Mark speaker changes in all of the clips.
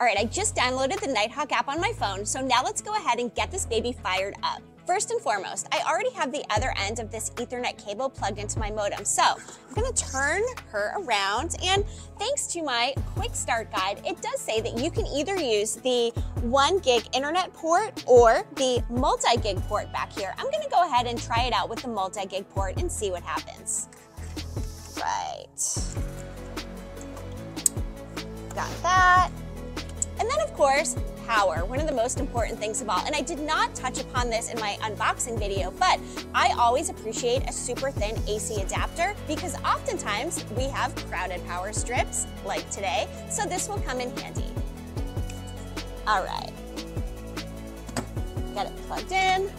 Speaker 1: All right, I just downloaded the Nighthawk app on my phone, so now let's go ahead and get this baby fired up. First and foremost, I already have the other end of this ethernet cable plugged into my modem. So I'm gonna turn her around and thanks to my quick start guide, it does say that you can either use the one gig internet port or the multi-gig port back here. I'm gonna go ahead and try it out with the multi-gig port and see what happens. Right. Got that. And then of course, power, one of the most important things of all. And I did not touch upon this in my unboxing video, but I always appreciate a super thin AC adapter because oftentimes we have crowded power strips like today, so this will come in handy. All right, get it plugged in,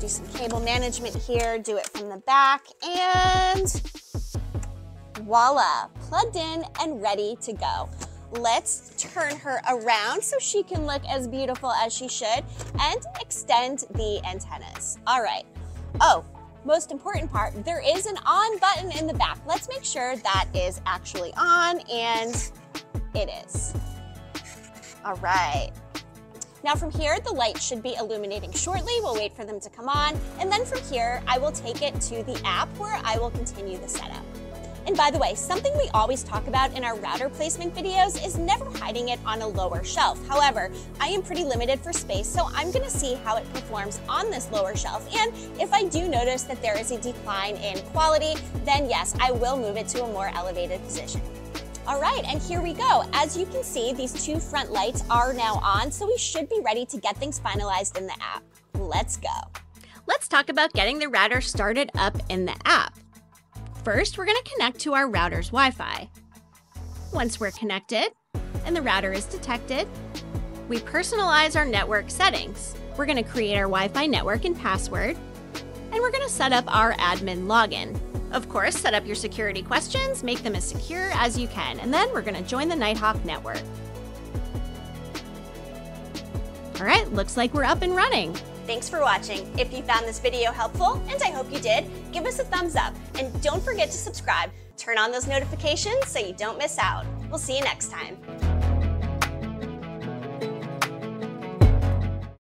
Speaker 1: do some cable management here, do it from the back, and voila, plugged in and ready to go. Let's turn her around so she can look as beautiful as she should and extend the antennas. All right. Oh, most important part, there is an on button in the back. Let's make sure that is actually on and it is. All right. Now from here, the light should be illuminating shortly. We'll wait for them to come on. And then from here, I will take it to the app where I will continue the setup. And by the way, something we always talk about in our router placement videos is never hiding it on a lower shelf. However, I am pretty limited for space, so I'm gonna see how it performs on this lower shelf. And if I do notice that there is a decline in quality, then yes, I will move it to a more elevated position. All right, and here we go. As you can see, these two front lights are now on, so we should be ready to get things finalized in the app. Let's go.
Speaker 2: Let's talk about getting the router started up in the app. First, we're going to connect to our router's Wi-Fi. Once we're connected and the router is detected, we personalize our network settings. We're going to create our Wi-Fi network and password, and we're going to set up our admin login. Of course, set up your security questions, make them as secure as you can, and then we're going to join the Nighthawk network. All right, looks like we're up and running.
Speaker 1: Thanks for watching. If you found this video helpful, and I hope you did, give us a thumbs up. And don't forget to subscribe. Turn on those notifications so you don't miss out. We'll see you next time.